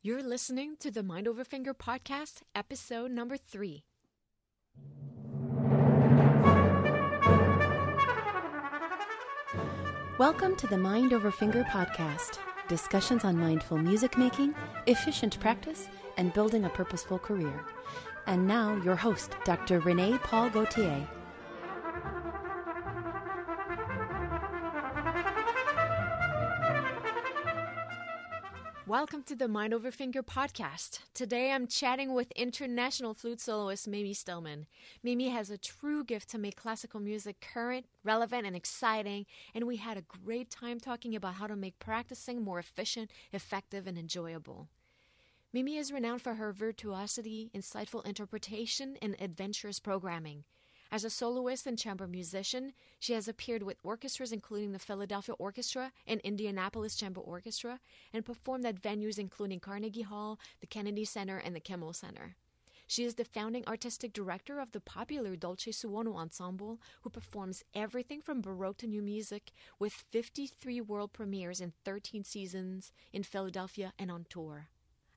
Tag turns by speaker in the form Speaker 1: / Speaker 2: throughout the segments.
Speaker 1: You're listening to the Mind Over Finger podcast, episode number three.
Speaker 2: Welcome to the Mind Over Finger podcast discussions on mindful music making, efficient practice, and building a purposeful career. And now, your host, Dr. Renee Paul Gauthier.
Speaker 1: Welcome to the Mind Over Finger podcast. Today I'm chatting with international flute soloist Mimi Stillman. Mimi has a true gift to make classical music current, relevant, and exciting, and we had a great time talking about how to make practicing more efficient, effective, and enjoyable. Mimi is renowned for her virtuosity, insightful interpretation, and adventurous programming. As a soloist and chamber musician, she has appeared with orchestras including the Philadelphia Orchestra and Indianapolis Chamber Orchestra and performed at venues including Carnegie Hall, the Kennedy Center, and the Kimmel Center. She is the founding artistic director of the popular Dolce Suono Ensemble, who performs everything from Baroque to new music, with 53 world premieres in 13 seasons in Philadelphia and on tour.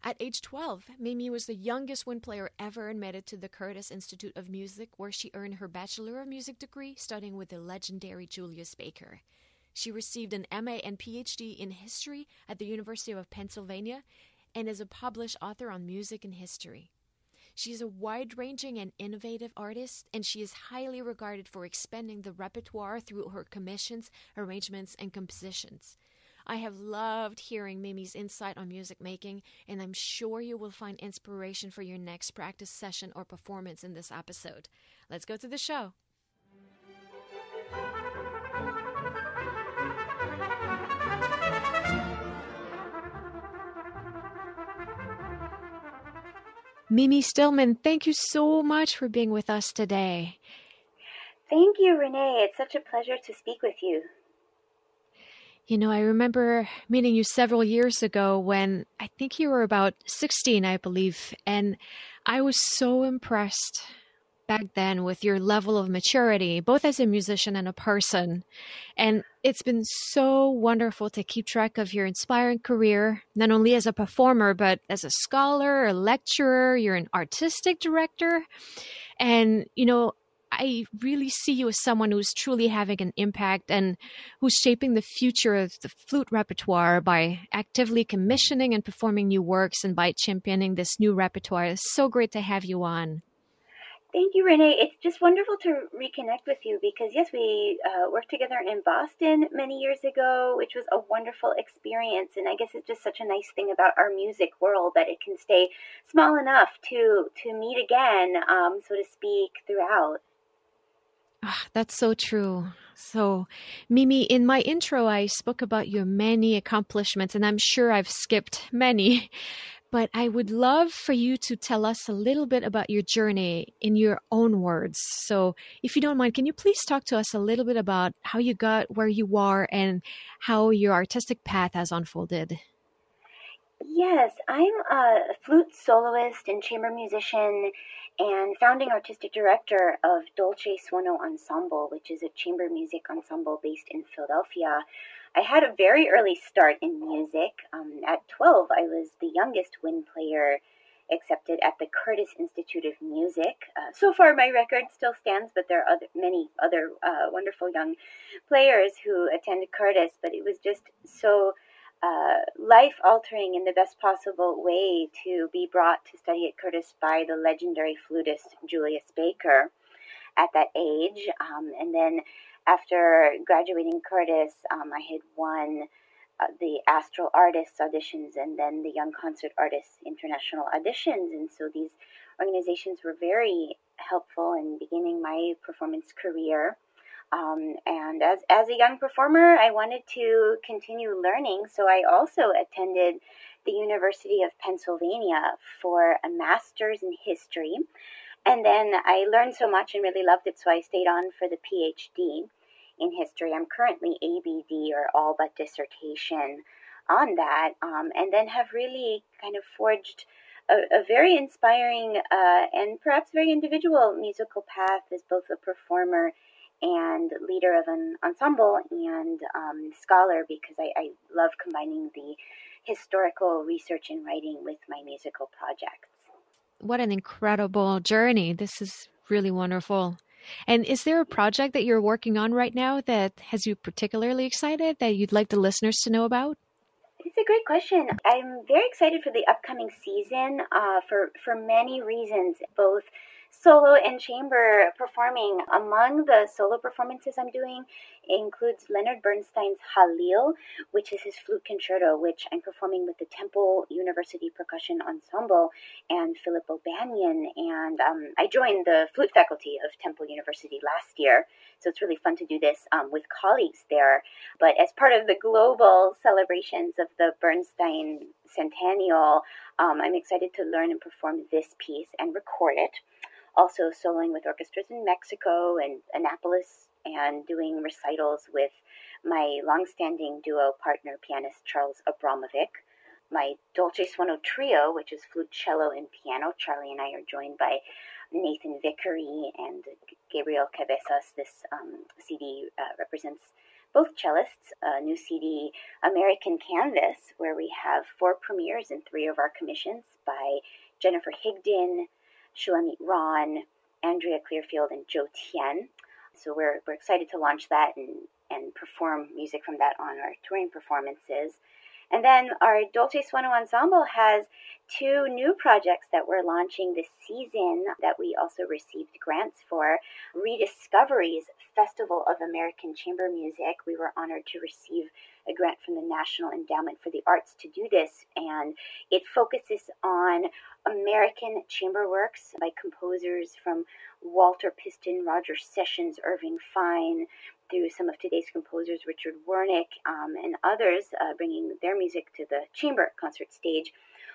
Speaker 1: At age 12, Mimi was the youngest wind player ever admitted to the Curtis Institute of Music, where she earned her Bachelor of Music degree, studying with the legendary Julius Baker. She received an MA and PhD in history at the University of Pennsylvania and is a published author on music and history. She is a wide ranging and innovative artist, and she is highly regarded for expanding the repertoire through her commissions, arrangements, and compositions. I have loved hearing Mimi's insight on music making, and I'm sure you will find inspiration for your next practice session or performance in this episode. Let's go to the show. Mimi Stillman, thank you so much for being with us today.
Speaker 3: Thank you, Renee. It's such a pleasure to speak with you.
Speaker 1: You know, I remember meeting you several years ago when I think you were about 16, I believe. And I was so impressed back then with your level of maturity, both as a musician and a person. And it's been so wonderful to keep track of your inspiring career, not only as a performer, but as a scholar, a lecturer, you're an artistic director. And, you know, I really see you as someone who's truly having an impact and who's shaping the future of the flute repertoire by actively commissioning and performing new works and by championing this new repertoire. It's so great to have you on.
Speaker 3: Thank you, Renee. It's just wonderful to reconnect with you because, yes, we uh, worked together in Boston many years ago, which was a wonderful experience. And I guess it's just such a nice thing about our music world that it can stay small enough to to meet again, um, so to speak, throughout.
Speaker 1: That's so true. So, Mimi, in my intro, I spoke about your many accomplishments, and I'm sure I've skipped many. But I would love for you to tell us a little bit about your journey in your own words. So, if you don't mind, can you please talk to us a little bit about how you got where you are and how your artistic path has unfolded?
Speaker 3: Yes, I'm a flute soloist and chamber musician and founding artistic director of Dolce Suono Ensemble, which is a chamber music ensemble based in Philadelphia. I had a very early start in music. Um, at 12, I was the youngest wind player accepted at the Curtis Institute of Music. Uh, so far, my record still stands, but there are other, many other uh, wonderful young players who attend Curtis. But it was just so uh, life altering in the best possible way to be brought to study at Curtis by the legendary flutist Julius Baker at that age. Um, and then after graduating Curtis, um, I had won uh, the Astral Artists auditions and then the Young Concert Artists International auditions. And so these organizations were very helpful in beginning my performance career. Um, and as, as a young performer, I wanted to continue learning, so I also attended the University of Pennsylvania for a master's in history. And then I learned so much and really loved it, so I stayed on for the PhD in history. I'm currently ABD or all but dissertation on that, um, and then have really kind of forged a, a very inspiring uh, and perhaps very individual musical path as both a performer and leader of an ensemble and um, scholar because I, I, love combining the historical research and writing with my musical projects.
Speaker 1: What an incredible journey. This is really wonderful. And is there a project that you're working on right now that has you particularly excited that you'd like the listeners to know about?
Speaker 3: It's a great question. I'm very excited for the upcoming season uh, for for many reasons, both solo and chamber performing. Among the solo performances I'm doing includes Leonard Bernstein's Halil, which is his flute concerto, which I'm performing with the Temple University Percussion Ensemble and Philip O'Banion. And um, I joined the flute faculty of Temple University last year, so it's really fun to do this um, with colleagues there. But as part of the global celebrations of the Bernstein centennial, um, I'm excited to learn and perform this piece and record it also soloing with orchestras in Mexico and Annapolis and doing recitals with my longstanding duo partner pianist Charles Abramovic. My Dolce Suono trio, which is flute, cello, and piano. Charlie and I are joined by Nathan Vickery and Gabriel Cabezas. This um, CD uh, represents both cellists, a new CD, American Canvas, where we have four premieres and three of our commissions by Jennifer Higdon, Shulamit Ran, Andrea Clearfield, and Joe Tien. So we're, we're excited to launch that and, and perform music from that on our touring performances. And then our Dolce Suono Ensemble has two new projects that we're launching this season that we also received grants for. Rediscoveries Festival of American Chamber Music. We were honored to receive a grant from the National Endowment for the Arts to do this, and it focuses on American chamber works by composers from Walter Piston, Roger Sessions, Irving Fine, through some of today's composers, Richard Wernick, um, and others, uh, bringing their music to the chamber concert stage.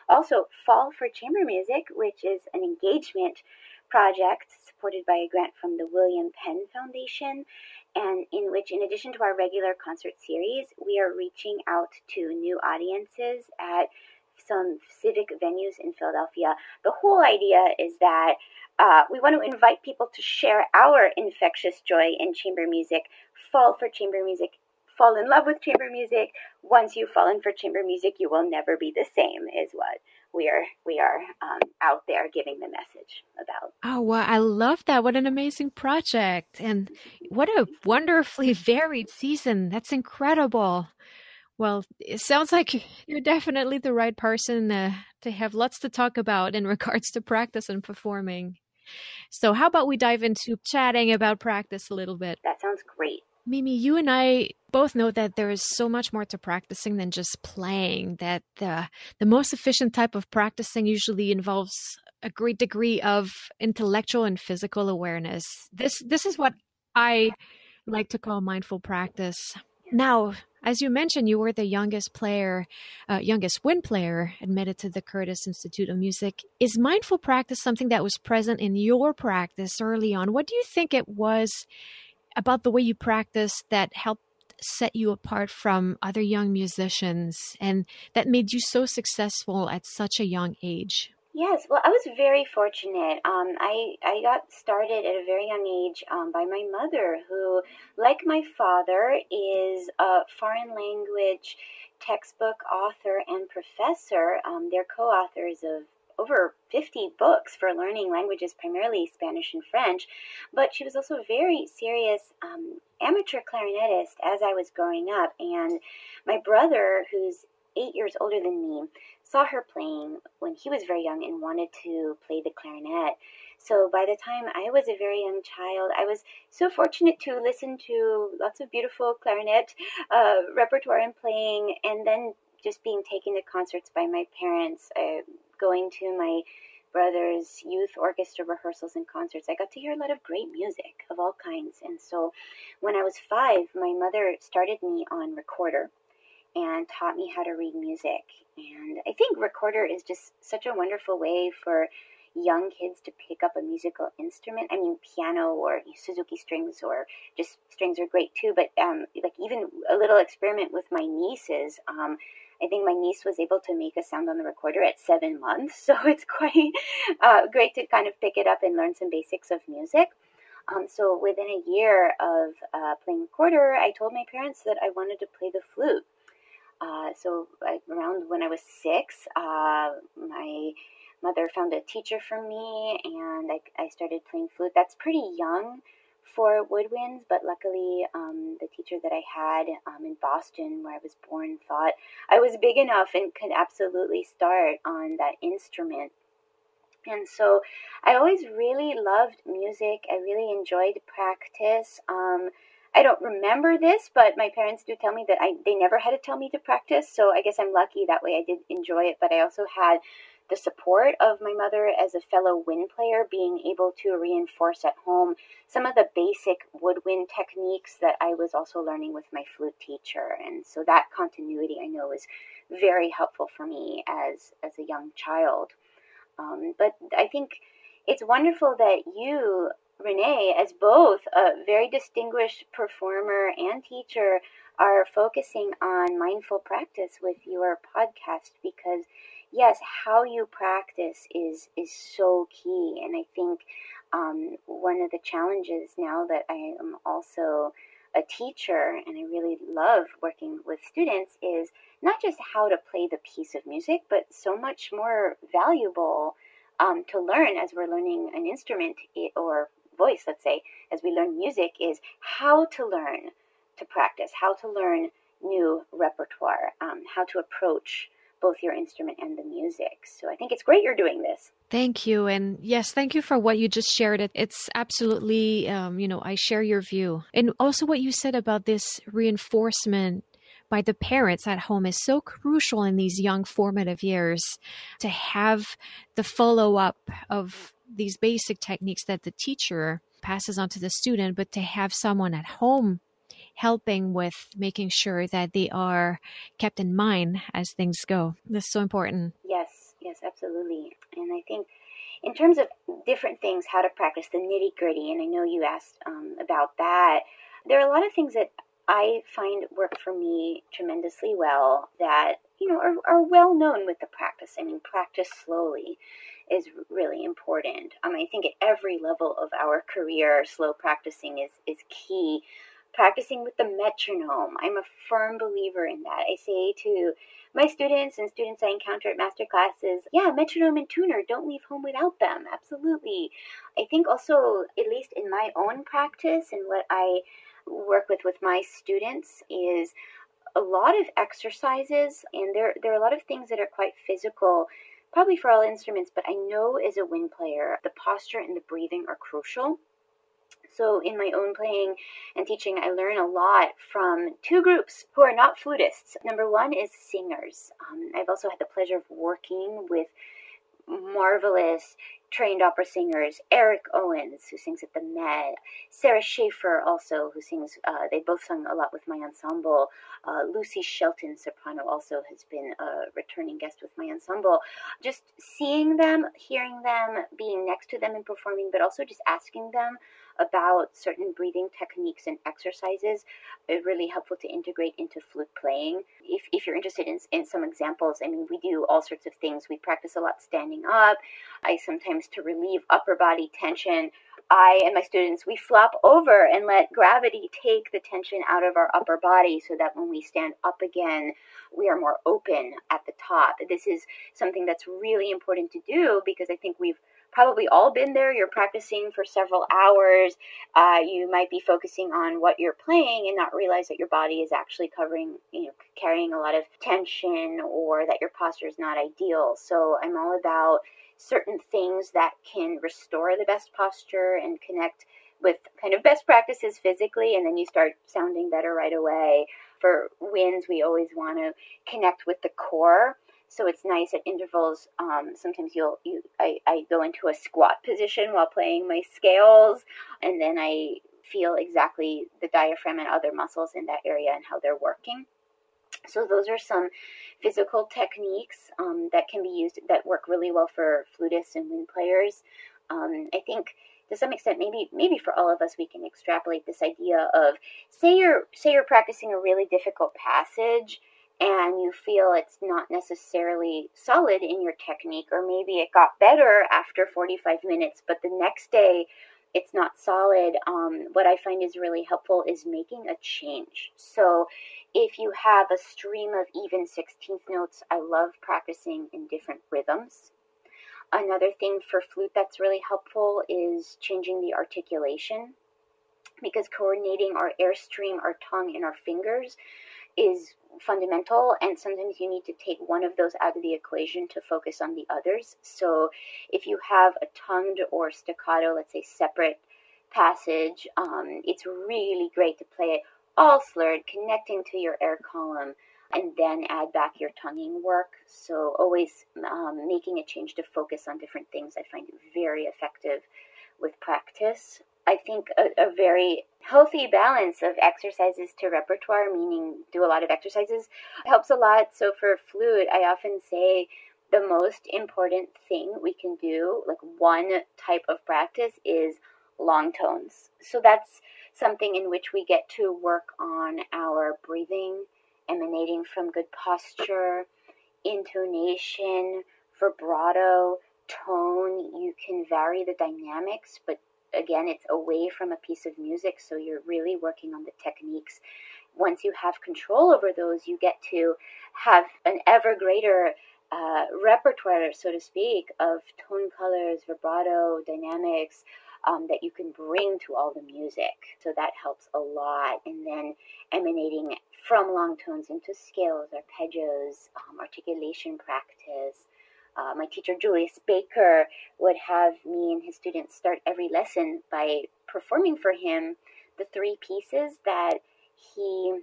Speaker 3: Also, Fall for Chamber Music, which is an engagement project supported by a grant from the William Penn Foundation, and in which, in addition to our regular concert series, we are reaching out to new audiences at some civic venues in Philadelphia. The whole idea is that uh, we want to invite people to share our infectious joy in chamber music, fall for chamber music, fall in love with chamber music. Once you've fallen for chamber music, you will never be the same, is what we are we are um, out there giving the message about.
Speaker 1: Oh, well, I love that! What an amazing project, and what a wonderfully varied season. That's incredible. Well, it sounds like you're definitely the right person uh, to have lots to talk about in regards to practice and performing. So, how about we dive into chatting about practice a little bit?
Speaker 3: That sounds great.
Speaker 1: Mimi, you and I both know that there is so much more to practicing than just playing, that the, the most efficient type of practicing usually involves a great degree of intellectual and physical awareness. This this is what I like to call mindful practice. Now, as you mentioned, you were the youngest player, uh, youngest wind player admitted to the Curtis Institute of Music. Is mindful practice something that was present in your practice early on? What do you think it was about the way you practice that helped set you apart from other young musicians and that made you so successful at such a young age?
Speaker 3: Yes, well, I was very fortunate. Um, I I got started at a very young age um, by my mother, who, like my father, is a foreign language textbook author and professor. Um, they're co-authors of over 50 books for learning languages, primarily Spanish and French. But she was also a very serious um, amateur clarinetist as I was growing up. And my brother, who's eight years older than me, saw her playing when he was very young and wanted to play the clarinet. So by the time I was a very young child, I was so fortunate to listen to lots of beautiful clarinet uh, repertoire and playing, and then just being taken to concerts by my parents, uh, going to my brother's youth orchestra rehearsals and concerts. I got to hear a lot of great music of all kinds. And so when I was five, my mother started me on recorder and taught me how to read music. And I think recorder is just such a wonderful way for young kids to pick up a musical instrument. I mean, piano or Suzuki strings or just strings are great too. But um, like even a little experiment with my nieces. Um, I think my niece was able to make a sound on the recorder at seven months, so it's quite uh, great to kind of pick it up and learn some basics of music. Um, so within a year of uh, playing recorder, I told my parents that I wanted to play the flute. Uh, so I, around when I was six, uh, my mother found a teacher for me, and I, I started playing flute. That's pretty young for woodwinds, but luckily um, the teacher that I had um, in Boston, where I was born, thought I was big enough and could absolutely start on that instrument. And so I always really loved music. I really enjoyed practice. Um, I don't remember this, but my parents do tell me that I they never had to tell me to practice. So I guess I'm lucky that way. I did enjoy it, but I also had the support of my mother as a fellow wind player, being able to reinforce at home some of the basic woodwind techniques that I was also learning with my flute teacher. And so that continuity I know is very helpful for me as, as a young child. Um, but I think it's wonderful that you, Renee, as both a very distinguished performer and teacher, are focusing on mindful practice with your podcast because yes, how you practice is is so key, and I think um, one of the challenges now that I am also a teacher and I really love working with students is not just how to play the piece of music, but so much more valuable um, to learn as we're learning an instrument or voice, let's say, as we learn music, is how to learn to practice, how to learn new repertoire, um, how to approach both your instrument and the music. So I think it's great you're doing this.
Speaker 1: Thank you. And yes, thank you for what you just shared. It's absolutely, um, you know, I share your view. And also what you said about this reinforcement by the parents at home is so crucial in these young formative years to have the follow up of these basic techniques that the teacher passes on to the student, but to have someone at home helping with making sure that they are kept in mind as things go. That's so important.
Speaker 3: Yes, yes, absolutely. And I think in terms of different things, how to practice the nitty gritty, and I know you asked um, about that, there are a lot of things that I find work for me tremendously well that, you know, are, are well known with the practice. I mean, practice slowly is really important. Um, I think at every level of our career, slow practicing is, is key practicing with the metronome. I'm a firm believer in that. I say to my students and students I encounter at master classes, yeah, metronome and tuner, don't leave home without them. Absolutely. I think also, at least in my own practice and what I work with with my students is a lot of exercises and there there are a lot of things that are quite physical probably for all instruments but I know as a wind player the posture and the breathing are crucial so, in my own playing and teaching, I learn a lot from two groups who are not flutists. Number one is singers. Um, I've also had the pleasure of working with marvelous trained opera singers Eric Owens, who sings at the Met, Sarah Shafer, also, who sings, uh, they both sung a lot with my ensemble. Uh, Lucy Shelton, soprano, also has been a returning guest with my ensemble. Just seeing them, hearing them, being next to them and performing, but also just asking them about certain breathing techniques and exercises is really helpful to integrate into flute playing. If, if you're interested in, in some examples, I mean, we do all sorts of things. We practice a lot standing up. I sometimes, to relieve upper body tension, I and my students, we flop over and let gravity take the tension out of our upper body so that when we stand up again, we are more open at the top. This is something that's really important to do because I think we've probably all been there. You're practicing for several hours. Uh, you might be focusing on what you're playing and not realize that your body is actually covering, you know, carrying a lot of tension or that your posture is not ideal. So I'm all about certain things that can restore the best posture and connect with kind of best practices physically, and then you start sounding better right away. For winds, we always want to connect with the core so it's nice at intervals. Um, sometimes you'll you I, I go into a squat position while playing my scales, and then I feel exactly the diaphragm and other muscles in that area and how they're working. So those are some physical techniques um, that can be used that work really well for flutists and wind players. Um, I think to some extent, maybe maybe for all of us, we can extrapolate this idea of say you're say you're practicing a really difficult passage and you feel it's not necessarily solid in your technique, or maybe it got better after 45 minutes, but the next day it's not solid, um, what I find is really helpful is making a change. So if you have a stream of even 16th notes, I love practicing in different rhythms. Another thing for flute that's really helpful is changing the articulation because coordinating our airstream, our tongue, and our fingers is fundamental and sometimes you need to take one of those out of the equation to focus on the others. So if you have a tongued or staccato let's say separate passage um, it's really great to play it all slurred connecting to your air column and then add back your tonguing work. So always um, making a change to focus on different things i find very effective with practice I think a, a, very healthy balance of exercises to repertoire, meaning do a lot of exercises, helps a lot. So for flute, I often say the most important thing we can do, like one type of practice, is long tones. So that's something in which we get to work on our breathing, emanating from good posture, intonation, vibrato, tone. You can vary the dynamics, but again, it's away from a piece of music, so you're really working on the techniques. Once you have control over those, you get to have an ever greater uh, repertoire, so to speak, of tone colors, vibrato, dynamics um, that you can bring to all the music. So that helps a lot. And then emanating from long tones into scales, arpeggios, um, articulation practice uh, my teacher Julius Baker would have me and his students start every lesson by performing for him the three pieces that he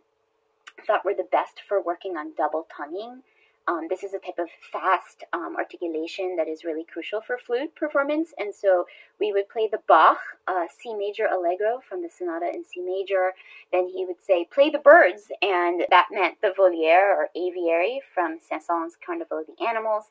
Speaker 3: thought were the best for working on double tonguing. Um, this is a type of fast um, articulation that is really crucial for flute performance. And so we would play the Bach uh, C major allegro from the sonata in C major. Then he would say, play the birds. And that meant the Voliere or aviary from Saint-Saëns' Carnival of the Animals.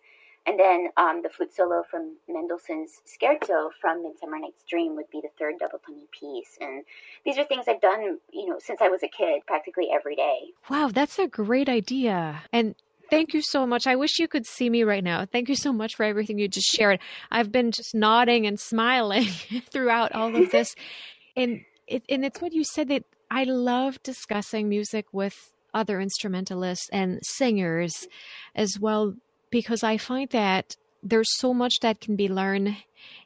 Speaker 3: And then um, the flute solo from Mendelssohn's Scherzo from Midsummer Night's Dream would be the third double tongue piece. And these are things I've done, you know, since I was a kid, practically every day.
Speaker 1: Wow, that's a great idea. And thank you so much. I wish you could see me right now. Thank you so much for everything you just shared. I've been just nodding and smiling throughout all of this. and it, and it's what you said that I love discussing music with other instrumentalists and singers as well because I find that there's so much that can be learned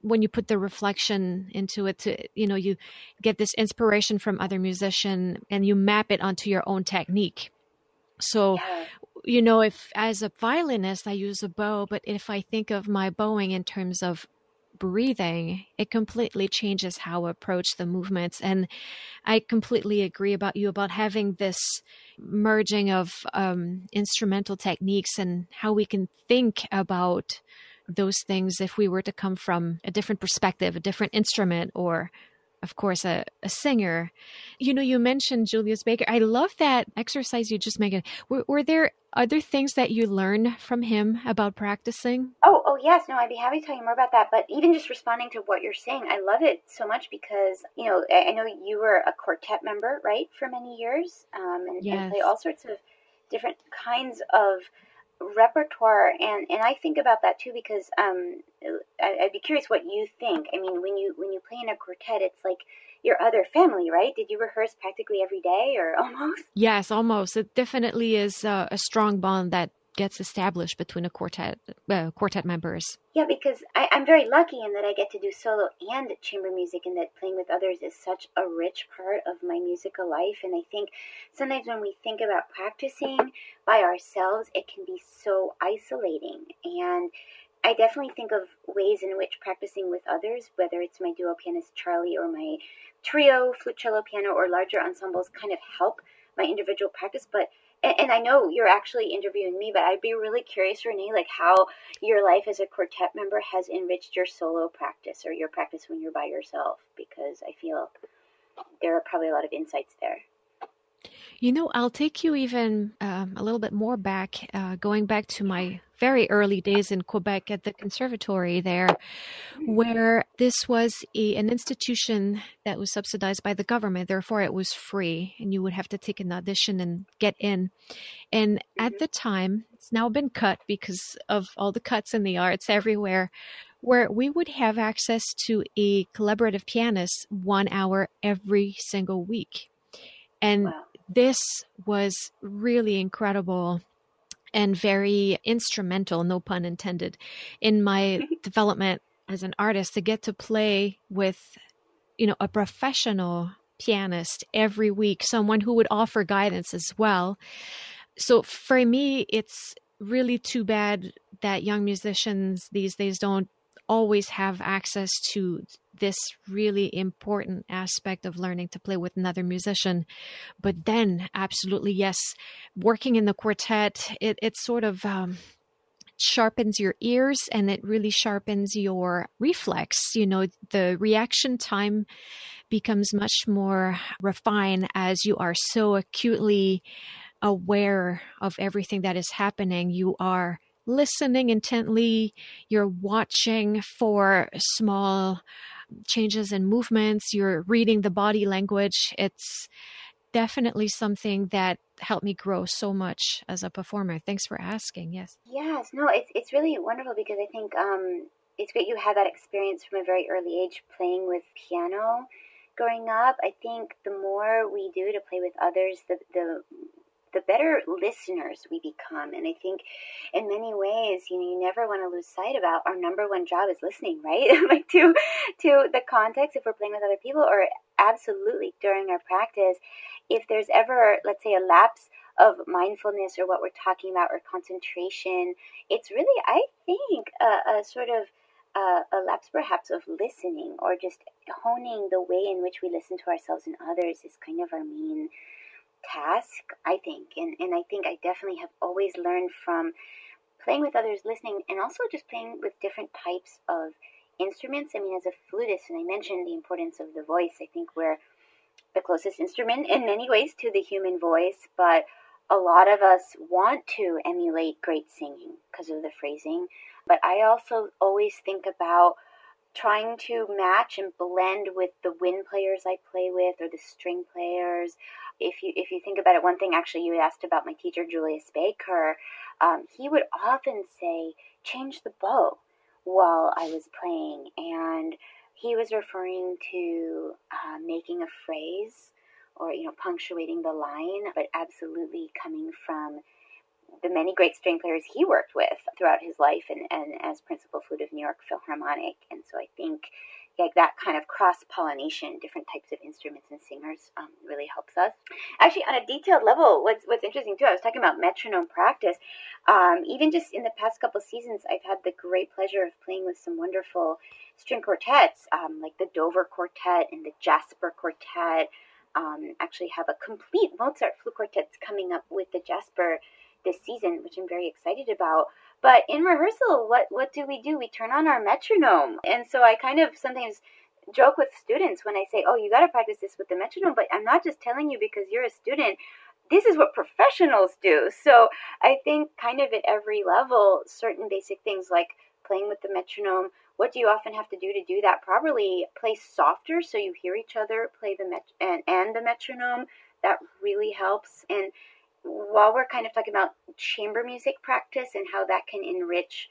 Speaker 1: when you put the reflection into it to you know you get this inspiration from other musician and you map it onto your own technique so yeah. you know if as a violinist i use a bow but if i think of my bowing in terms of breathing, it completely changes how I approach the movements. And I completely agree about you about having this merging of um, instrumental techniques and how we can think about those things if we were to come from a different perspective, a different instrument, or of course, a, a singer. You know, you mentioned Julius Baker. I love that exercise you just made. Were, were there other things that you learned from him about practicing?
Speaker 3: Oh, oh yes. No, I'd be happy to tell you more about that. But even just responding to what you're saying, I love it so much because you know I, I know you were a quartet member, right, for many years, um, and, yes. and play all sorts of different kinds of repertoire and and I think about that too because um I, would be curious what you think. I mean, when you when you play in a quartet, it's like your other family, right? Did you rehearse practically every day or almost?
Speaker 1: Yes, almost. It definitely is a, a strong bond that gets established between a quartet uh, quartet members.
Speaker 3: Yeah, because I, am very lucky in that I get to do solo and chamber music, and that playing with others is such a rich part of my musical life. And I think sometimes when we think about practicing by ourselves, it can be so isolating. And I definitely think of ways in which practicing with others, whether it's my duo pianist Charlie or my trio, flute, cello, piano, or larger ensembles, kind of help my individual practice. But and, and, I know you're actually interviewing me, but I'd be really curious, Renee, like how your life as a quartet member has enriched your solo practice or your practice when you're by yourself, because I feel there are probably a lot of insights there.
Speaker 1: You know, I'll take you even um, a little bit more back, uh, going back to my very early days in Quebec at the conservatory there, where this was a, an institution that was subsidized by the government. Therefore, it was free, and you would have to take an audition and get in. And at the time, it's now been cut because of all the cuts in the arts everywhere. where we would have access to a collaborative pianist one hour every single week. And wow. This was really incredible and very instrumental, no pun intended, in my development as an artist to get to play with, you know, a professional pianist every week, someone who would offer guidance as well. So for me, it's really too bad that young musicians these days don't always have access to this really important aspect of learning to play with another musician. But then, absolutely, yes, working in the quartet, it, it sort of um, sharpens your ears and it really sharpens your reflex. You know, the reaction time becomes much more refined as you are so acutely aware of everything that is happening. You are listening intently, you're watching for small changes in movements, you're reading the body language. It's definitely something that helped me grow so much as a performer. Thanks for asking. Yes.
Speaker 3: Yes, no, it's it's really wonderful because I think um, it's great you had that experience from a very early age playing with piano growing up. I think the more we do to play with others, the the the better listeners we become. And I think in many ways, you know, you never want to lose sight about our number one job is listening, right? like to to the context if we're playing with other people or absolutely during our practice, if there's ever, let's say, a lapse of mindfulness or what we're talking about or concentration, it's really, I think, a, a sort of uh, a lapse perhaps of listening or just honing the way in which we listen to ourselves and others is kind of our main task, I think. And, and I think I definitely have always learned from playing with others, listening, and also just playing with different types of instruments. I mean, as a flutist, and I mentioned the importance of the voice, I think we're the closest instrument in many ways to the human voice, but a lot of us want to emulate great singing because of the phrasing. But I also always think about trying to match and blend with the wind players I play with or the string players. If you if you think about it, one thing actually you asked about my teacher Julius Baker, um, he would often say, "Change the bow," while I was playing, and he was referring to uh, making a phrase or you know punctuating the line, but absolutely coming from the many great string players he worked with throughout his life and, and as principal flute of New York Philharmonic. And so I think like that kind of cross pollination, different types of instruments and singers, um, really helps us. Actually, on a detailed level, what's what's interesting too, I was talking about metronome practice. Um, even just in the past couple seasons, I've had the great pleasure of playing with some wonderful string quartets, um, like the Dover Quartet and the Jasper Quartet. Um, actually, have a complete Mozart flute quartet coming up with the Jasper this season, which I'm very excited about. But in rehearsal, what what do we do? We turn on our metronome, and so I kind of sometimes joke with students when I say, "Oh, you got to practice this with the metronome," but I'm not just telling you because you're a student. This is what professionals do. So I think, kind of at every level, certain basic things like playing with the metronome. What do you often have to do to do that properly? Play softer so you hear each other. Play the met and, and the metronome. That really helps. And while we're kind of talking about chamber music practice and how that can enrich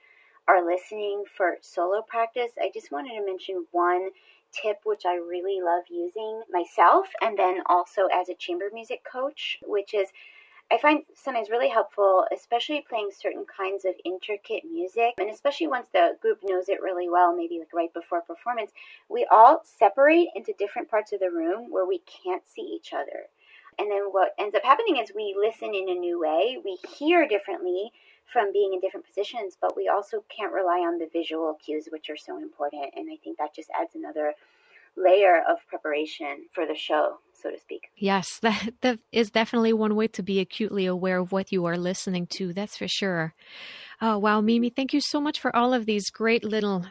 Speaker 3: our listening for solo practice, I just wanted to mention one tip which I really love using myself and then also as a chamber music coach, which is I find sometimes really helpful, especially playing certain kinds of intricate music, and especially once the group knows it really well, maybe like right before performance, we all separate into different parts of the room where we can't see each other. And then what ends up happening is we listen in a new way, we hear differently from being in different positions, but we also can't rely on the visual cues, which are so important. And I think that just adds another layer of preparation for the show, so to speak.
Speaker 1: Yes, that, that is definitely one way to be acutely aware of what you are listening to. That's for sure. Oh, wow, Mimi, thank you so much for all of these great little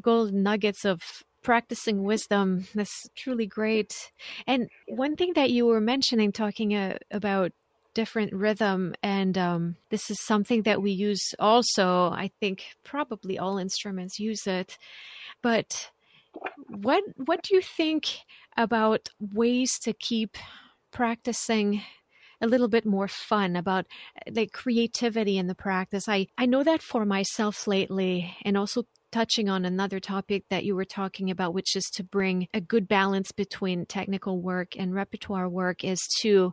Speaker 1: gold nuggets of practicing wisdom. That's truly great. And one thing that you were mentioning, talking uh, about different rhythm, and um, this is something that we use also. I think probably all instruments use it, but what what do you think about ways to keep practicing a little bit more fun about like creativity in the practice. I, I know that for myself lately and also touching on another topic that you were talking about, which is to bring a good balance between technical work and repertoire work, is to,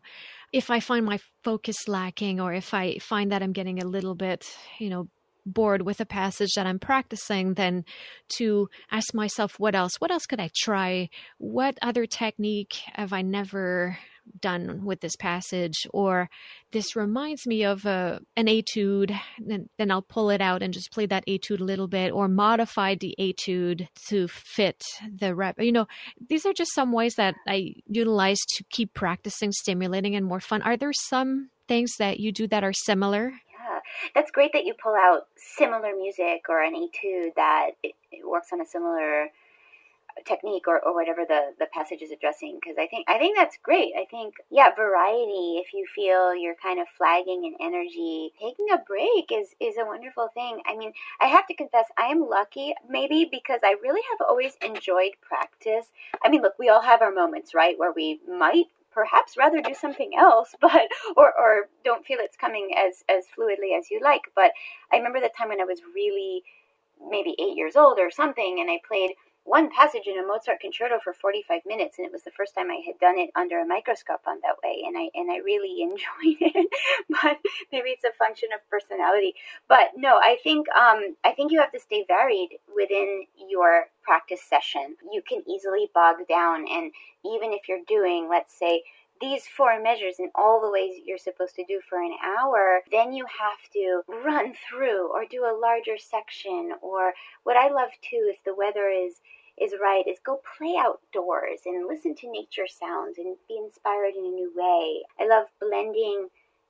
Speaker 1: if I find my focus lacking or if I find that I'm getting a little bit, you know, bored with a passage that I'm practicing, then to ask myself, what else? What else could I try? What other technique have I never done with this passage? Or this reminds me of a, uh, an etude, then, then I'll pull it out and just play that etude a little bit, or modify the etude to fit the rep. You know, these are just some ways that I utilize to keep practicing, stimulating, and more fun. Are there some things that you do that are similar?
Speaker 3: Yeah, that's great that you pull out similar music or an etude that it, it works on a similar technique or, or whatever the, the passage is addressing because I think I think that's great. I think yeah, variety if you feel you're kind of flagging in energy, taking a break is is a wonderful thing. I mean, I have to confess I am lucky maybe because I really have always enjoyed practice. I mean, look, we all have our moments, right, where we might perhaps rather do something else, but or or don't feel it's coming as as fluidly as you like. But I remember the time when I was really maybe eight years old or something, and I played one passage in a Mozart concerto for 45 minutes, and it was the first time I had done it under a microscope on that way, and I and I really enjoyed it. but maybe it's a function of personality. But no, I think um, I think you have to stay varied within your practice session. You can easily bog down, and even if you're doing, let's say, these four measures in all the ways you're supposed to do for an hour, then you have to run through or do a larger section. Or what I love too, if the weather is is right, is go play outdoors and listen to nature sounds and be inspired in a new way. I love blending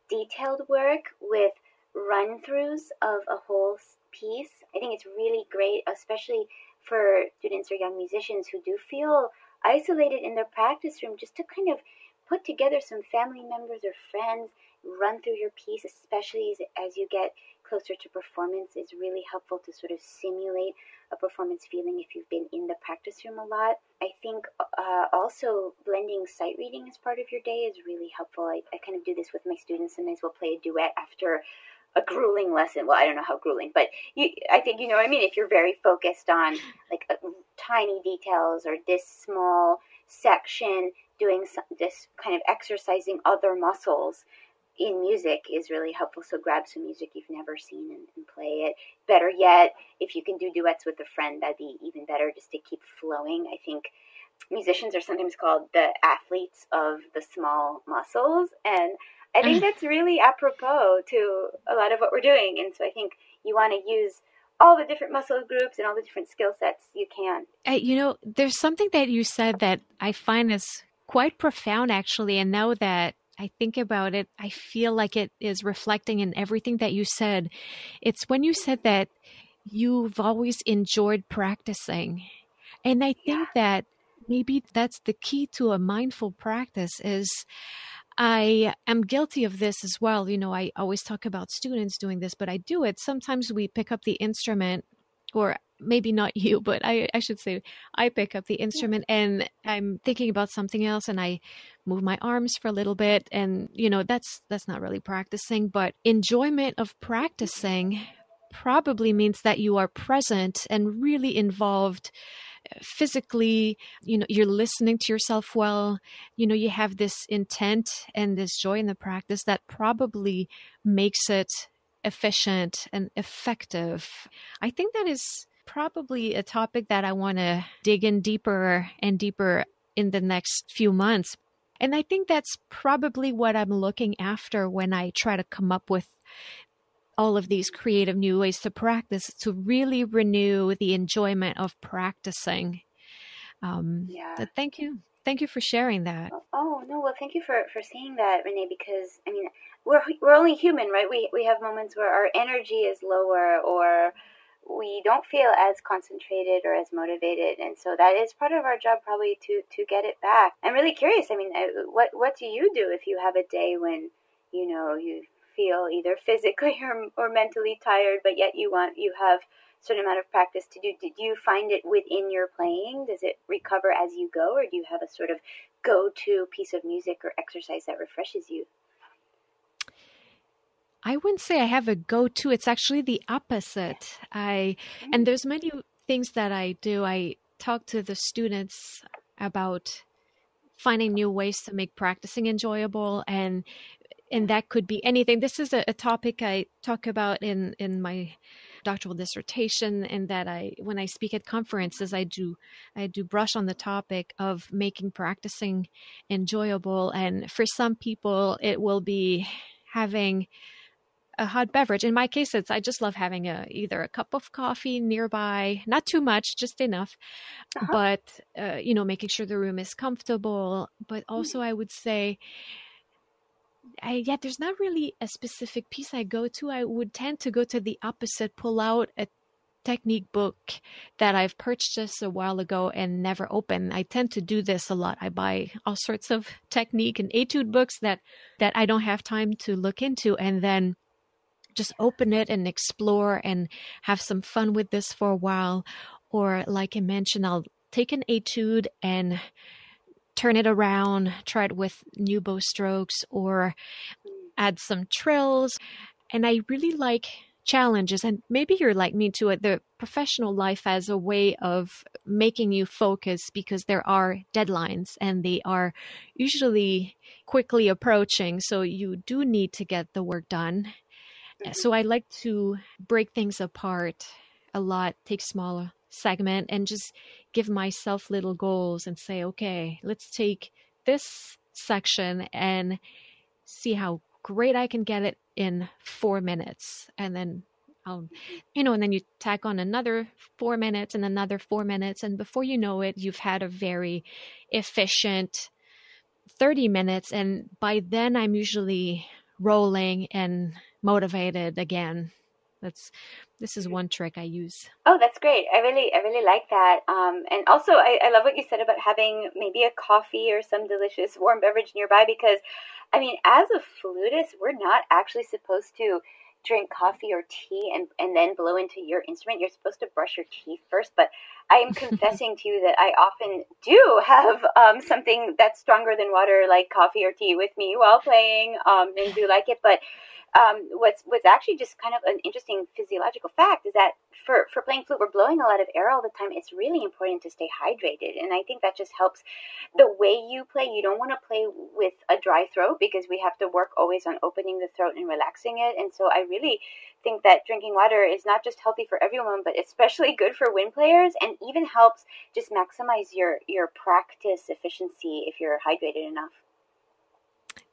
Speaker 3: detailed work with run throughs of a whole piece. I think it's really great, especially for students or young musicians who do feel isolated in their practice room, just to kind of put together some family members or friends, run through your piece, especially as, as you get closer to performance, is really helpful to sort of simulate a performance feeling if you've been in the practice room a lot. I think uh, also blending sight reading as part of your day is really helpful. I, I kind of do this with my students. Sometimes we'll play a duet after a grueling lesson. Well, I don't know how grueling, but you, I think you know what I mean. If you're very focused on like uh, tiny details or this small section, doing some, this kind of exercising other muscles in music is really helpful. So grab some music you've never seen and, and, play it. Better yet, if you can do duets with a friend, that'd be even better just to keep flowing. I think musicians are sometimes called the athletes of the small muscles. And I think that's really apropos to a lot of what we're doing. And so I think you want to use all the different muscle groups and all the different skill sets you can.
Speaker 1: Uh, you know, there's something that you said that I find is quite profound, actually. And now that I think about it, I feel like it is reflecting in everything that you said. It's when you said that you've always enjoyed practicing. And I think yeah. that maybe that's the key to a mindful practice is I am guilty of this as well. You know, I always talk about students doing this, but I do it. Sometimes we pick up the instrument, or maybe not you, but I, I should say I pick up the instrument and I'm thinking about something else and I move my arms for a little bit. And, you know, that's that's not really practicing, but enjoyment of practicing probably means that you are present and really involved uh, physically you know you're listening to yourself well you know you have this intent and this joy in the practice that probably makes it efficient and effective i think that is probably a topic that i want to dig in deeper and deeper in the next few months and i think that's probably what i'm looking after when i try to come up with all of these creative new ways to practice to really renew the enjoyment of practicing. Um, yeah. Thank you. Thank you for sharing that.
Speaker 3: Oh, oh no, well, thank you for, for saying that, Renee. Because I mean, we're we're only human, right? We we have moments where our energy is lower, or we don't feel as concentrated or as motivated, and so that is part of our job, probably to to get it back. I'm really curious. I mean, uh, what what do you do if you have a day when you know you feel either physically or, or mentally tired, but yet you want you have a certain amount of practice to do. Did you find it within your playing? Does it recover as you go, or do you have a sort of go-to piece of music or exercise that refreshes you?
Speaker 1: I wouldn't say I have a go-to. It's actually the opposite. I and mm. there's many things that I do. I talk to the students about finding new ways to make practicing enjoyable and and that could be anything this is a, a, topic i talk about in in my doctoral dissertation and that i when i speak at conferences i do i do brush on the topic of making practicing enjoyable and for some people it will be having a hot beverage. In my case, it's I just love having a either a cup of coffee nearby, not too much, just enough, uh-huh. but uh, you know, making sure the room is comfortable. But also, mm-hmm. I would say, I yeah, there's not really a specific piece I go to. I would tend to go to the opposite, pull out a technique book that I've purchased a while ago and never opened. I tend to do this a lot. I buy all sorts of technique and etude books that that I don't have time to look into and then just open it and explore and have some fun with this for a while. Or, like I mentioned, I'll take an etude and turn it around, try it with new bow strokes, or add some trills. And I really like challenges and maybe you're like me too the professional life as a way of making you focus because there are deadlines and they are usually quickly approaching so you do need to get the work done Eh, so I like to break things apart a lot, take smaller segment and just give myself little goals and say, okay, let's take this section and see how great I can get it in four minutes. And then I'll, you know, and then you tack on another four minutes and another four minutes. And before you know it, you've had a very efficient 30 minutes. And by then, I'm usually rolling and motivated again. That's this is one trick I use.
Speaker 3: Oh, that's great. I really I really like that. Um, and also I, I love what you said about having maybe a coffee or some delicious warm beverage nearby because I mean as a flutist, we're not actually supposed to drink coffee or tea and, and then blow into your instrument. You're supposed to brush your teeth first. But I am confessing to you that I often do have um, something that's stronger than water, like coffee or tea, with me while playing, um, and do like it. But um, what's what's actually just kind of an interesting physiological fact is that for, for playing flute, we're blowing a lot of air all the time. It's really important to stay hydrated, and I think that just helps the way you play. You don't want to play with a dry throat because we have to work always on opening the throat and relaxing it. And so I really think that drinking water is not just healthy for everyone, but especially good for wind players, and even helps just maximize your your practice efficiency if you're hydrated enough.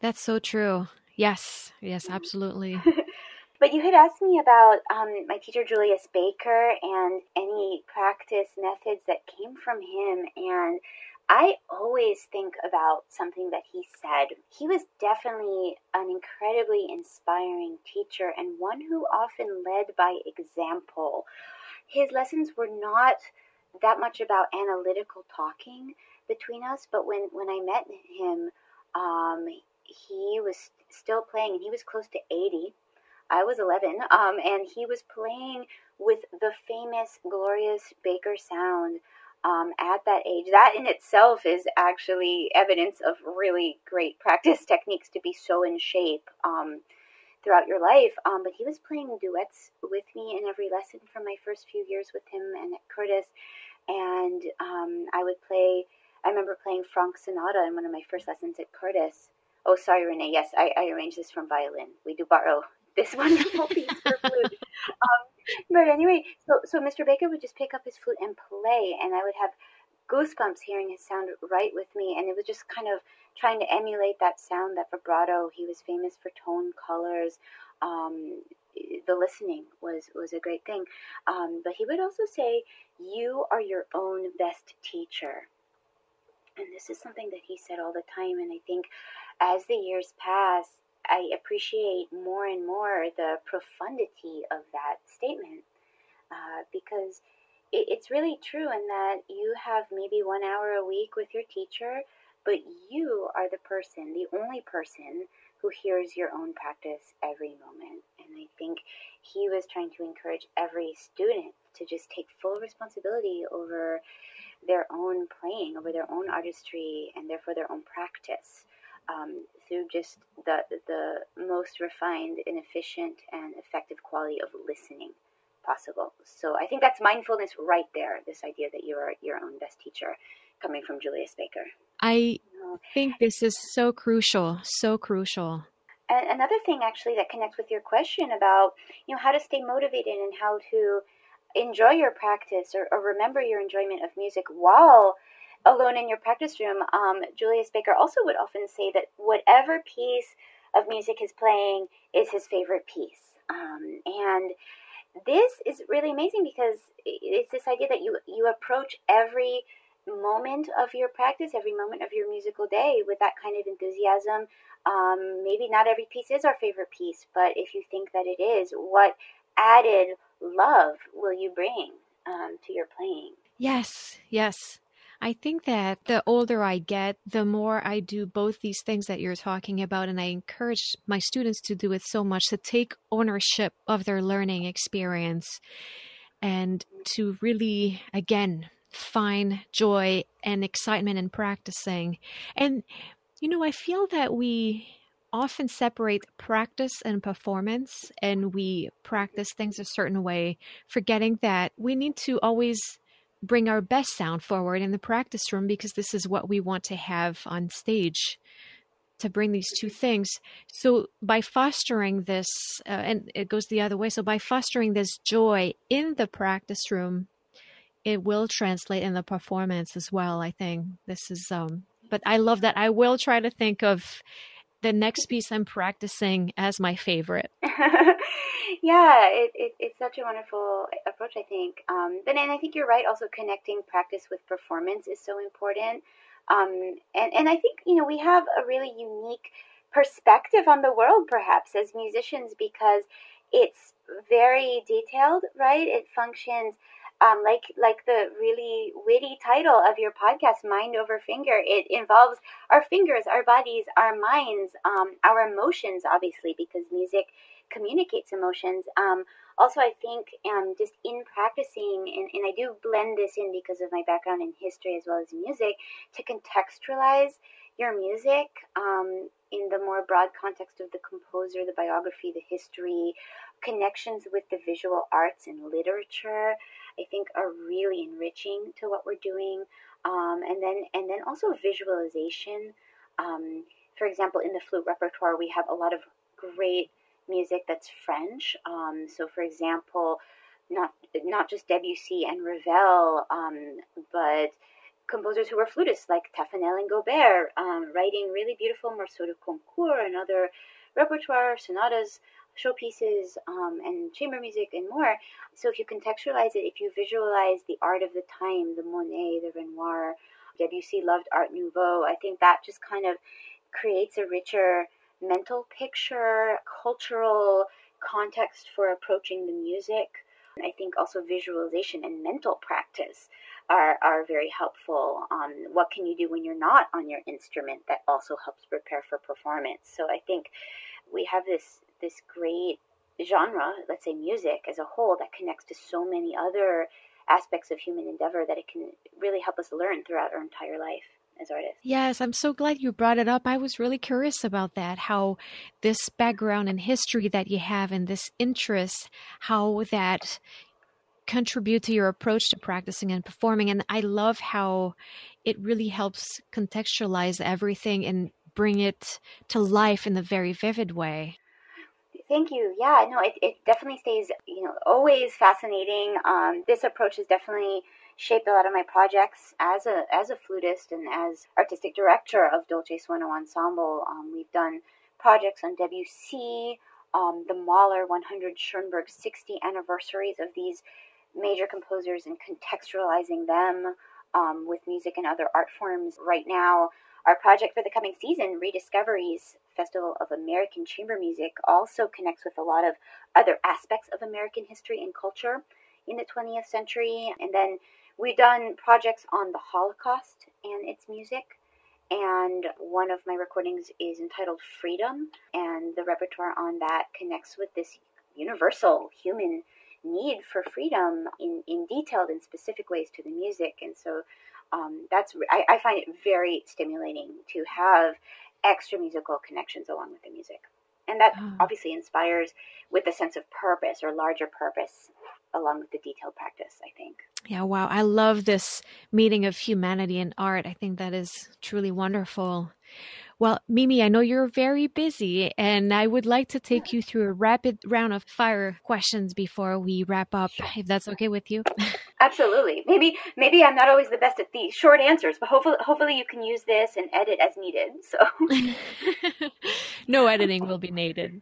Speaker 1: That's so true. Yes, yes, absolutely.
Speaker 3: but you had asked me about um, my teacher Julius Baker and any practice methods that came from him, and I always think about something that he said. He was definitely an incredibly inspiring teacher and one who often led by example. His lessons were not that much about analytical talking between us, but when, when I met him, um, he was still playing, and he was close to 80. I was 11, um, and he was playing with the famous, glorious Baker sound um, at that age. That in itself is actually evidence of really great practice techniques to be so in shape um, throughout your life. Um, but he was playing duets with me in every lesson for my first few years with him and at Curtis. And um, I would play, I remember playing Franck Sonata in one of my first lessons at Curtis. Oh, sorry, Renee. Yes, I, I arranged this from violin. We do borrow this wonderful piece for flute. Um, but anyway, so so Mr. Baker would just pick up his flute and play, and I would have goosebumps hearing his sound right with me, and it was just kind of trying to emulate that sound, that vibrato. He was famous for tone, colors. Um, the listening was was a great thing. Um, but he would also say, "You are your own best teacher." And this is something that he said all the time, and I think as the years pass, I appreciate more and more the profundity of that statement uh, because it, it's really true in that you have maybe one hour a week with your teacher, but you are the person, the only person who hears your own practice every moment. And I think he was trying to encourage every student to just take full responsibility over their own playing, over their own artistry, and therefore their own practice. Um, through just the the most refined and efficient and effective quality of listening possible. So I think that's mindfulness right there. This idea that you are your own best teacher, coming from Julius Baker.
Speaker 1: I think this is so crucial, so crucial.
Speaker 3: And another thing, actually, that connects with your question about you know how to stay motivated and how to enjoy your practice or, or remember your enjoyment of music while alone in your practice room. Um, Julius Baker also would often say that whatever piece of music he's playing is his favorite piece, um, and this is really amazing because it's this idea that you you approach every moment of your practice, every moment of your musical day with that kind of enthusiasm. Um, maybe not every piece is our favorite piece, but if you think that it is, what added love will you bring um, to your playing?
Speaker 1: Yes, yes. I think that the older I get, the more I do both these things that you're talking about. And I encourage my students to do it so much to take ownership of their learning experience and to really, again, find joy and excitement in practicing. And, you know, I feel that we often separate practice and performance and we practice things a certain way, forgetting that we need to always bring our best sound forward in the practice room because this is what we want to have on stage to bring these two things. So by fostering this, uh, and it goes the other way. So by fostering this joy in the practice room, it will translate in the performance as well. I think this is, um, but I love that. I will try to think of the next piece I'm practicing as my favorite.
Speaker 3: yeah, it, it, it's such a wonderful approach, I think. Um, but and I think you're right. Also, connecting practice with performance is so important. Um, and and I think you know we have a really unique perspective on the world, perhaps as musicians, because it's very detailed, right? It functions um, like like the really witty title of your podcast, Mind Over Finger. It involves our fingers, our bodies, our minds, um, our emotions, obviously, because music communicates emotions. Um, also, I think um, just in practicing, and, and I do blend this in because of my background in history as well as music, to contextualize your music um, in the more broad context of the composer, the biography, the history, connections with the visual arts and literature. I think are really enriching to what we're doing. Um, and then and then also visualization. Um, for example, in the flute repertoire, we have a lot of great music that's French. Um, so, for example, not not just Debussy and Ravel, um, but composers who were flutists like Taffanel and Gaubert, um, writing really beautiful morceaux de concours and other repertoire sonatas showpieces um, and chamber music and more. So if you contextualize it, if you visualize the art of the time, the Monet, the Renoir, Debussy loved Art Nouveau, I think that just kind of creates a richer mental picture, cultural context for approaching the music. I think also visualization and mental practice are, are very helpful. Um, what can you do when you're not on your instrument that also helps prepare for performance? So I think we have this this great genre, let's say music as a whole, that connects to so many other aspects of human endeavor that it can really help us learn throughout our entire life as artists.
Speaker 1: Yes, I'm so glad you brought it up. I was really curious about that, how this background and history that you have and this interest, how that contribute to your approach to practicing and performing. And I love how it really helps contextualize everything and bring it to life in a very vivid way.
Speaker 3: Thank you. Yeah, no, it, it definitely stays, you know, always fascinating. Um, this approach has definitely shaped a lot of my projects as a as a flutist and as artistic director of Dolce Suono Ensemble. Um, we've done projects on Debussy, um, the Mahler 100 Schoenberg 60 anniversaries of these major composers and contextualizing them um, with music and other art forms. Right now, our project for the coming season, Rediscoveries Festival of American Chamber Music, also connects with a lot of other aspects of American history and culture in the 20th century. And then we've done projects on the Holocaust and its music. And one of my recordings is entitled Freedom, and the repertoire on that connects with this universal human need for freedom in, in detailed and specific ways to the music. And so um, that's I, I, find it very stimulating to have extra musical connections along with the music. And that oh. obviously inspires with a sense of purpose or larger purpose along with the detailed practice, I think.
Speaker 1: Yeah, wow. I love this meeting of humanity and art. I think that is truly wonderful. Well, Mimi, I know you're very busy, and I would like to take you through a rapid round of fire questions before we wrap up, if that's okay with you.
Speaker 3: Absolutely. Maybe maybe I'm not always the best at these short answers, but hopefully hopefully you can use this and edit as needed. So
Speaker 1: no editing will be needed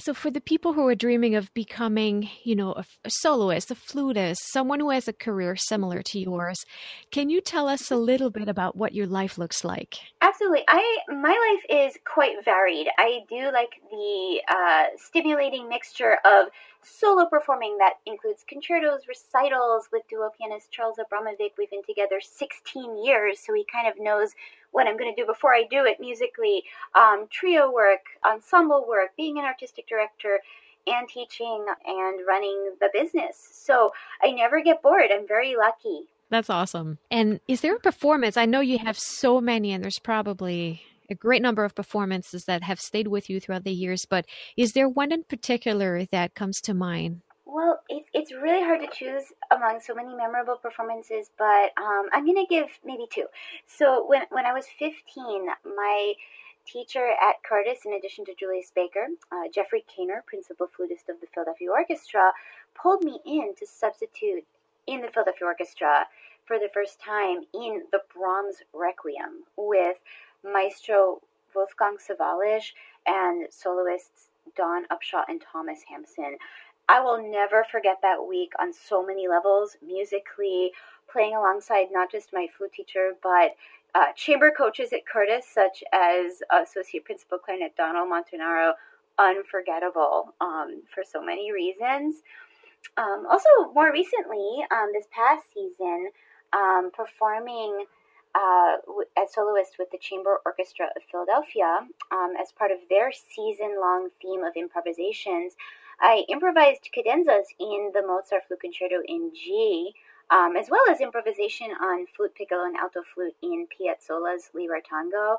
Speaker 1: so for the people who are dreaming of becoming you know a, a, soloist a flutist someone who has a career similar to yours can you tell us a little bit about what your life looks like?
Speaker 3: Absolutely. I my life is quite varied. I do like the uh, stimulating mixture of solo performing that includes concertos recitals with duo pianist charles abramovic. We've been together 16 years so he kind of knows what I'm going to do before I do it musically, um, trio work, ensemble work, being an artistic director, and teaching and running the business. So I never get bored. I'm very lucky.
Speaker 1: That's awesome. And is there a performance? I know you have so many, and there's probably a great number of performances that have stayed with you throughout the years, but is there one in particular that comes to mind?
Speaker 3: Well, it, it's really hard to choose among so many memorable performances, but um, I'm going to give maybe two. So when, when I was 15, my teacher at Curtis, in addition to Julius Baker, uh, Jeffrey Khaner, principal flutist of the Philadelphia Orchestra, pulled me in to substitute in the Philadelphia Orchestra for the first time in the Brahms Requiem with Maestro Wolfgang Sawallisch and soloists Dawn Upshaw and Thomas Hampson. I will never forget that week on so many levels, musically, playing alongside not just my flute teacher, but uh, chamber coaches at Curtis, such as Associate Principal Clarinet Donald Montanaro, unforgettable um, for so many reasons. Um, also, more recently, um, this past season, um, performing uh, as soloist with the Chamber Orchestra of Philadelphia um, as part of their season long theme of improvisations. I improvised cadenzas in the Mozart Flute Concerto in G, um, as well as improvisation on flute piccolo and alto flute in Piazzolla's Libertango.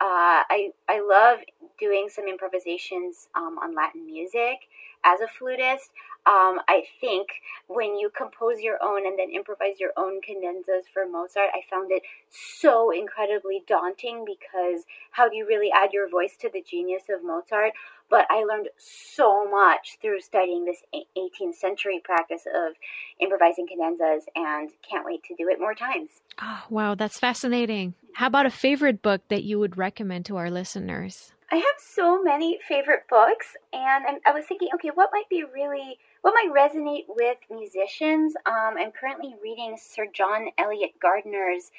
Speaker 3: Uh, I, I love doing some improvisations um, on Latin music as a flutist. Um, I think when you compose your own and then improvise your own cadenzas for Mozart, I found it so incredibly daunting because how do you really add your voice to the genius of Mozart? But I learned so much through studying this 18th century practice of improvising cadenzas and can't wait to do it more times.
Speaker 1: Oh, wow, that's fascinating. How about a favorite book that you would recommend to our listeners?
Speaker 3: I have so many favorite books, and I'm, i was thinking, okay, what might be really, what might resonate with musicians? Um, I'm currently reading Sir John Eliot Gardiner's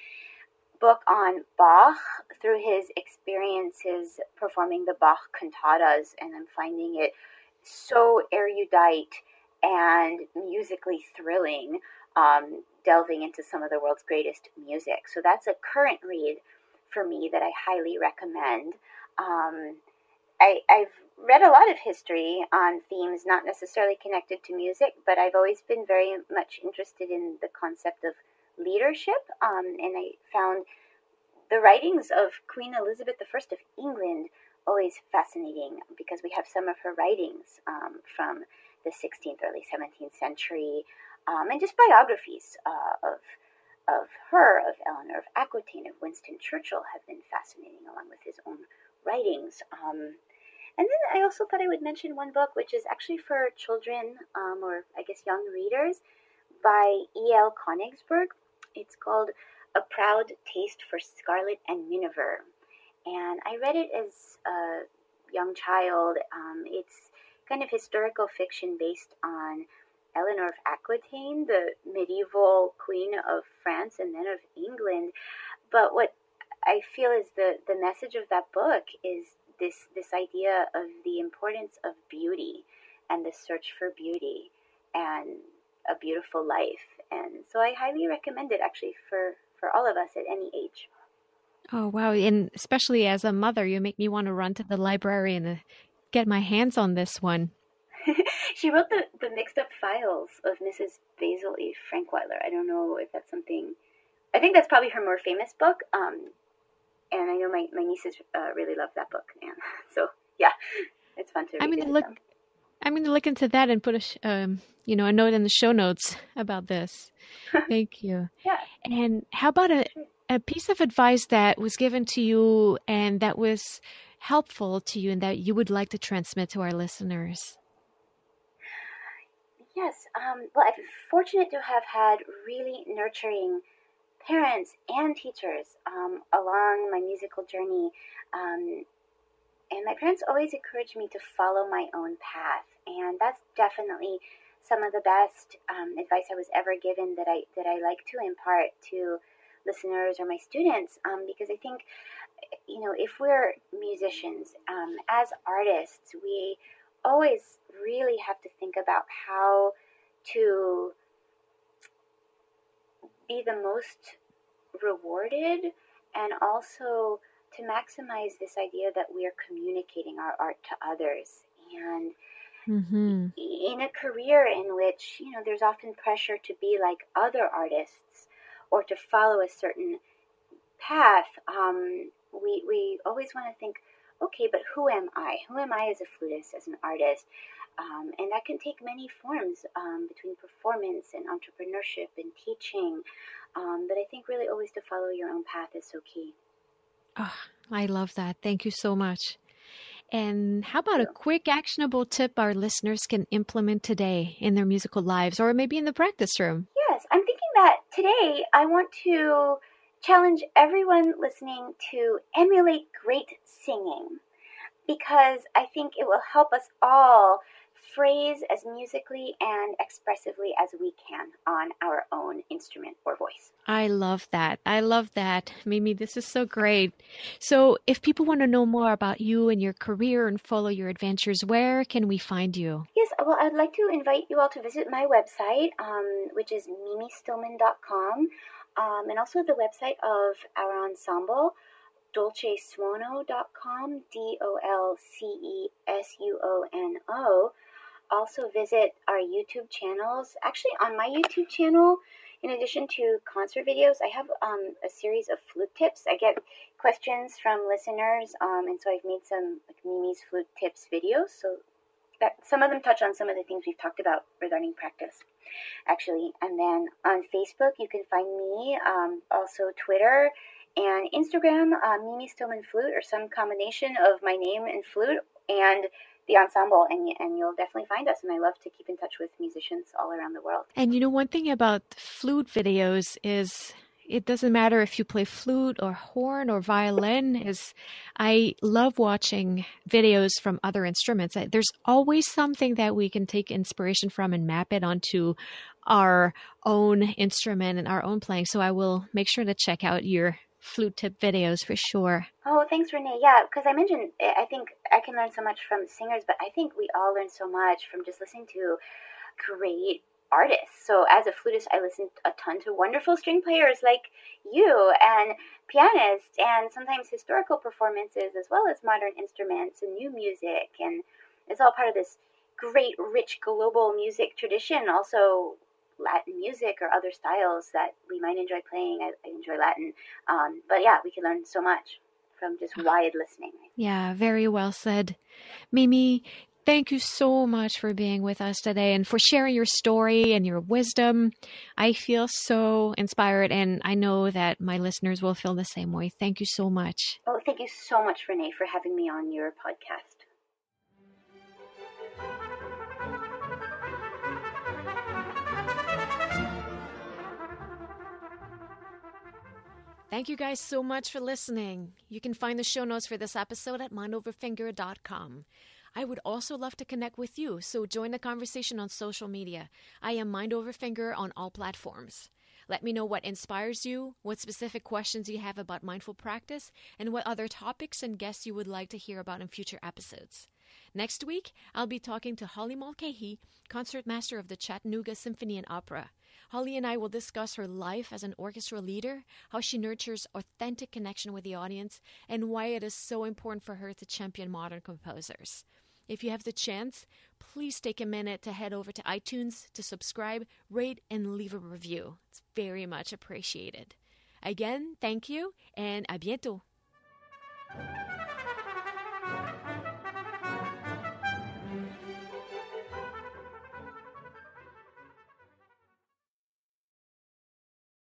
Speaker 3: book on Bach through his experiences performing the Bach cantatas, and I'm finding it so erudite and musically thrilling, um, delving into some of the world's greatest music. So that's a current read for me that I highly recommend. Um, I, I've read a lot of history on themes not necessarily connected to music, but I've always been very much interested in the concept of leadership. Um, and I found the writings of Queen Elizabeth I of England always fascinating because we have some of her writings um, from the 16th, early 17th century, um, and just biographies uh, of of her, of Eleanor of Aquitaine, of Winston Churchill have been fascinating, along with his own writings. Um, and then I also thought I would mention one book, which is actually for children, um, or I guess young readers, by E.L. Konigsburg. It's called A Proud Taste for Scarlet and Miniver. And I read it as a young child. Um, it's kind of historical fiction based on Eleanor of Aquitaine, the medieval queen of France and then of England. But what I feel is the, the message of that book is this this idea of the importance of beauty and the search for beauty and a beautiful life. And so I highly recommend it actually for, for all of us at any age.
Speaker 1: Oh wow! And especially as a mother, you make me want to run to the library and uh, get my hands on this one.
Speaker 3: she wrote the, the mixed up files of Mrs. Basil E. Frankweiler. I don't know if that's something. I think that's probably her more famous book. Um, and I know my my nieces uh, really love that book, and so yeah, it's fun to. Read
Speaker 1: I'm
Speaker 3: it
Speaker 1: look.
Speaker 3: them.
Speaker 1: I'm gonna look into that and put a sh- um, you know, a note in the show notes about this. Thank you.
Speaker 3: Yeah.
Speaker 1: And how about a a piece of advice that was given to you and that was helpful to you and that you would like to transmit to our listeners?
Speaker 3: Yes. Um, well, I'm fortunate to have had really nurturing parents and teachers um, along my musical journey. Um, my parents always encouraged me to follow my own path, and that's definitely some of the best um, advice I was ever given that I that I like to impart to listeners or my students. Um, because I think, you know, if we're musicians, um, as artists, we always really have to think about how to be the most rewarded and also to maximize this idea that we are communicating our art to others. And
Speaker 1: Mm-hmm.
Speaker 3: in a career in which you know there's often pressure to be like other artists or to follow a certain path um, we, we always want to think okay but who am i? Who am i as a flutist as an artist? Um, and that can take many forms um, between performance and entrepreneurship and teaching. Um, but i think really always to follow your own path is so key
Speaker 1: Oh, I love that. Thank you so much. And how about a quick actionable tip our listeners can implement today in their musical lives or maybe in the practice room?
Speaker 3: Yes, I'm thinking that today I want to challenge everyone listening to emulate great singing because I think it will help us all phrase as musically and expressively as we can on our own instrument or voice.
Speaker 1: I love that. I love that. Mimi, this is so great. So, if people want to know more about you and your career and follow your adventures, where can we find you?
Speaker 3: Yes, well, I'd like to invite you all to visit my website, um, which is mimistillman.com, um, and also the website of our ensemble, dolcesuono.com, D O L C E S U O N O. Also, visit our YouTube channels. Actually, on my YouTube channel, in addition to concert videos, I have um, a series of flute tips. I get questions from listeners, um, and so I've made some like Mimi's flute tips videos. So that some of them touch on some of the things we've talked about regarding practice, actually. And then on Facebook, you can find me. Um, also Twitter and Instagram, uh, Mimi Stillman Flute, or some combination of my name and flute and the ensemble, and and you'll definitely find us. And I love to keep in touch with musicians all around the world.
Speaker 1: And you know, one thing about flute videos is it doesn't matter if you play flute or horn or violin is i love watching videos from other instruments there's always something that we can take inspiration from and map it onto our own instrument and our own playing so i will make sure to check out your flute tip videos for sure
Speaker 3: Oh, thanks, Renee. Yeah, because I mentioned, eh, I think I can learn so much from singers, but I think we all learn so much from just listening to great artists. So as a flutist, I listen a ton to wonderful string players like you and pianists and sometimes historical performances as well as modern instruments and new music. And it's all part of this great, rich global music tradition. Also, Latin music or other styles that we might enjoy playing. I, I enjoy Latin. Um, but yeah, we can learn so much from just wide listening.
Speaker 1: yeah very well said mimi Thank you so much for being with us today and for sharing your story and your wisdom. I feel so inspired, and I know that my listeners will feel the same way. Thank you so much.
Speaker 3: Oh, thank you so much, Renee, for having me on your podcast.
Speaker 1: Thank you guys so much for listening. You can find the show notes for this episode at mindoverfinger.com. I would also love to connect with you, so join the conversation on social media. I am Mind Over Finger on all platforms. Let me know what inspires you, what specific questions you have about mindful practice, and what other topics and guests you would like to hear about in future episodes. Next week, I'll be talking to Holly Mulcahy, concertmaster of the Chattanooga Symphony and Opera. Holly and I will discuss her life as an orchestra leader, how she nurtures authentic connection with the audience, and why it is so important for her to champion modern composers. If you have the chance, please take a minute to head over to iTunes to subscribe, rate, and leave a review. It's very much appreciated. Again, thank you, and à bientôt.